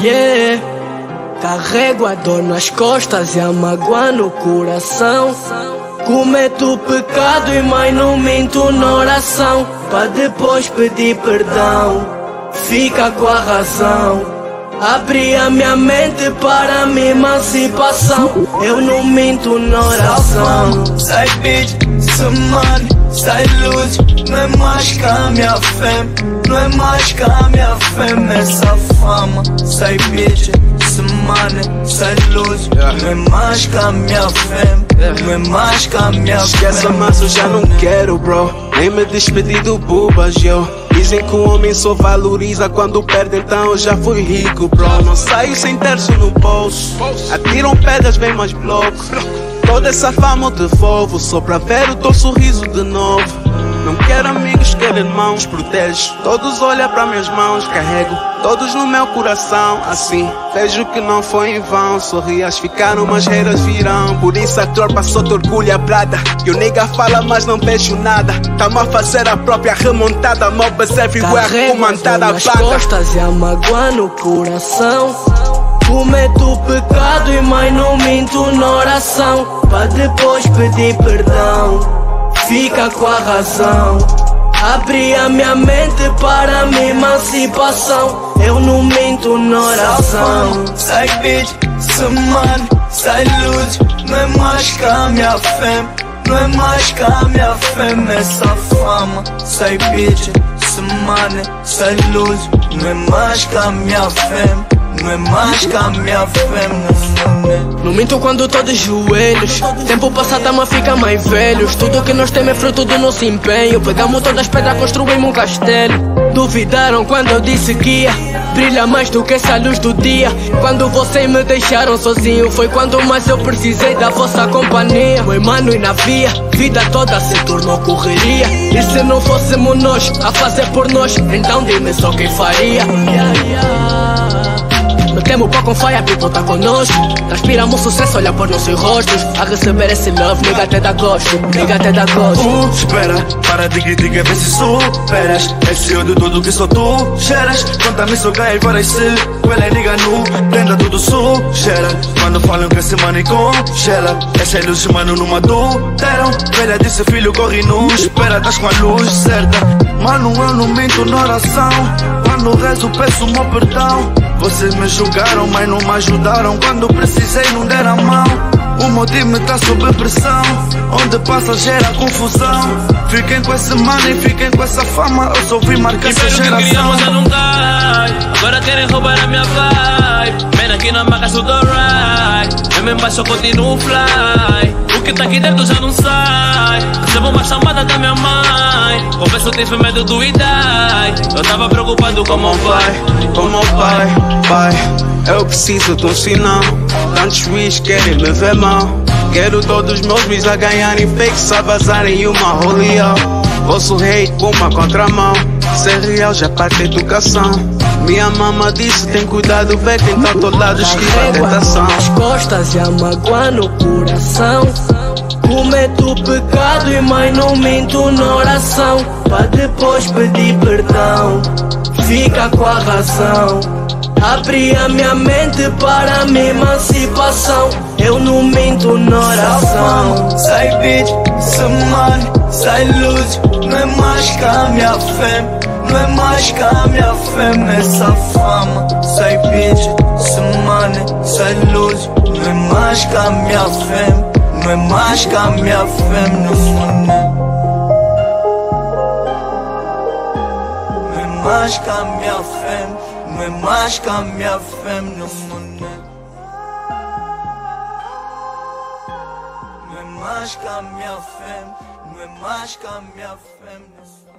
Yeah. Carrego a dor nas costas e a mágoa no coração. Cometo pecado e mais não minto na oração. Pra depois pedir perdão. Fica com a razão. Abri a minha mente para a minha emancipação. Eu não minto na oração. Sai bitch, semana, sai luz. Não é mais que a minha fé. Não é mais que a minha fé. Essa fama, sai bitch, semana, sai luz. Não é mais que a minha fé. Não é mais que a minha fé. Esquece mas eu já não quero, bro. Nem me despedi do bubas, yo. Dizem que o homem só valoriza quando perde, então eu já fui rico, bro. Não saio sem terço no bolso. Atiram pedras, vem mais blocos. Toda essa fama eu devolvo, só pra ver o teu sorriso de novo. Não quero amigos, quero irmãos, protege. Todos olham para minhas mãos, carrego todos no meu coração. Assim, vejo que não foi em vão. Sorrias ficaram, mas reiras virão. Por isso a tropa só te orgulha, brada. E o nega fala, mas não vejo nada. Tamo a fazer a própria remontada. Mobs everywhere, comandada a banda. costas e a mágoa no coração. Cometo o pecado e mais não minto na oração. Pra depois pedir perdão fica com a razão. Abri a minha mente para a minha emancipação. Eu não minto na oração. Sai bitch, semana, sai luz. Não é mais que a minha fé. Não é mais que a minha fé nessa fama. Sai bitch, semana, sai luz. Não é mais que a minha fé. Não é mais que a minha fé, Não minto quando tô de joelhos. Tempo passa, tamo a ficar mais velhos Tudo que nós temos é fruto do nosso empenho. Pegamos todas as pedras, construímos um castelo. Duvidaram quando eu disse que ia Brilha mais do que essa luz do dia. Quando vocês me deixaram sozinho Foi quando mais eu precisei da vossa companhia. Meu mano e na via Vida toda se tornou correria. E se não fôssemos nós a fazer por nós Então dime só quem faria. yeah, yeah. Metemos pó com faia, people tá conosco Transpiramos sucesso, olha por nossos rostos A receber esse love, nigga até dá gosto Nigga até dá gosto uh, Espera, para de criticar, vê se superas Esse ódio tudo que só tu geras Conta-me só ganha agora se Quella nigga nu, prenda tudo sujeira Quando falam que esse mano congela. Essa luz mano numa adulteram Velha disse filho corre nu Espera, estás com a luz certa. Mano eu não minto na oração. Quando rezo peço meu perdão. Vocês me julgaram, mas não me ajudaram. Quando precisei não deram a mão o meu time tá sob pressão Onde passa gera confusão. Fiquem com esse money, fiquem com essa fama Eu só vim marcar essa geração que queríamos já não cai Agora querem roubar a minha vibe. Men aqui na marca sou do right Mesmo embaixo eu continuo fly. O que tá aqui dentro já não sai. Recebo uma chamada da minha mãe. Confesso tive medo do idai. Eu tava preocupado como vai Como vai, vai Eu preciso de um sinal. Tantos juiz querem me ver mal. Quero todos meus bis a ganharem fake Só vazarem uma rolia Vosso hate, uma contramão. Ser real já parte educação. Minha mama disse, tem cuidado, vê quem tá todo lado, esquiva a tentação. As costas e a mágoa no coração. Cometo pecado e mais não minto na oração. Pra depois pedir perdão. Fica com a razão Abri a minha mente para minha emancipação. Eu não minto na oração. Sai bitch, semana, sai luz. Não é mais que a minha fé. Não é mais que a minha fé. Nessa fama. Sai bitch, semana, sai luz. Não é mais que a minha fé. Não é mais que a minha fé no mundo Não é mais que a minha fé Me ma shka mjafem në mune. Me ma shka mjafem Me ma shka mjafem në mune.